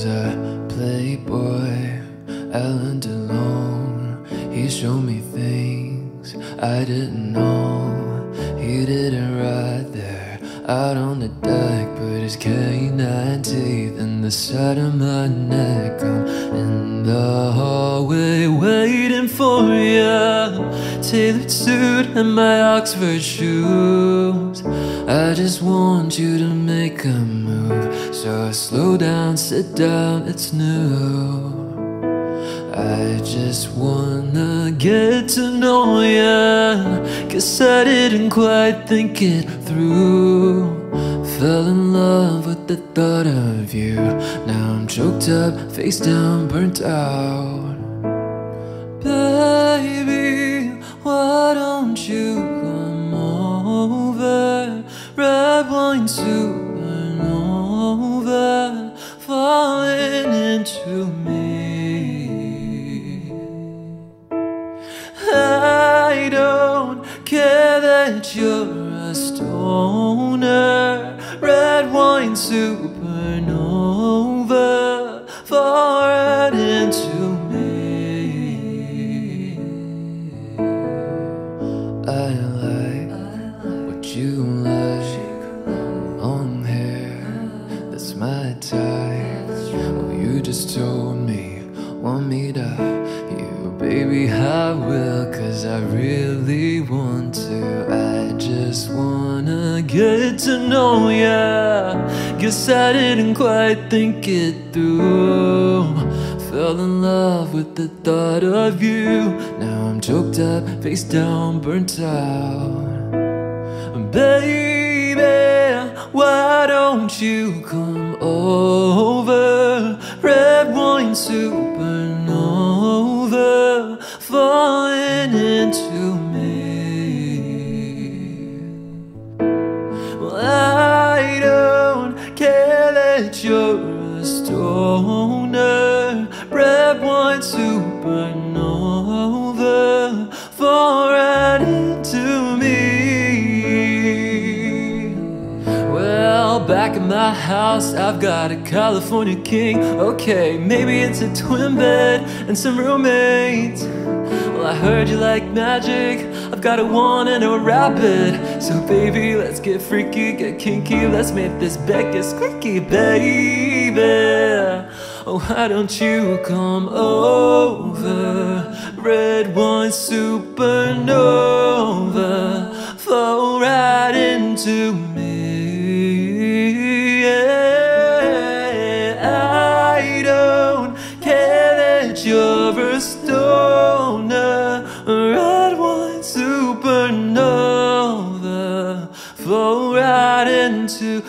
was a playboy, Alain Delon. He showed me things I didn't know. He did it right there out on the deck, put his canine teeth in the side of my neck. I'm in the hallway waiting for you. Tailored suit and my Oxford shoes. I just want you to make a move. So I slow down, sit down, it's new. I just wanna get to know ya Cause I didn't quite think it through Fell in love with the thought of you Now I'm choked up, face down, burnt out Red wine supernova Falling into me. I don't care that you're a stoner. Red wine supernova me to You, baby, I will Cause I really want to. I just wanna get to know ya. Guess I didn't quite think it through. Fell in love with the thought of you. Now I'm choked up, face down, burnt out. Baby, why don't you come over? Red wine supernova into me. Well, I don't care that you're a stoner. Red wine supernova back in my house, I've got a California king. Okay, maybe it's a twin bed and some roommates. Well, I heard you like magic. I've got a wand and a rabbit. So, baby, let's get freaky, get kinky. Let's make this bed get squeaky, baby. Oh, why don't you come over? Red wine supernova, fall right into me. You're a stoner. A red wine supernova, flow right into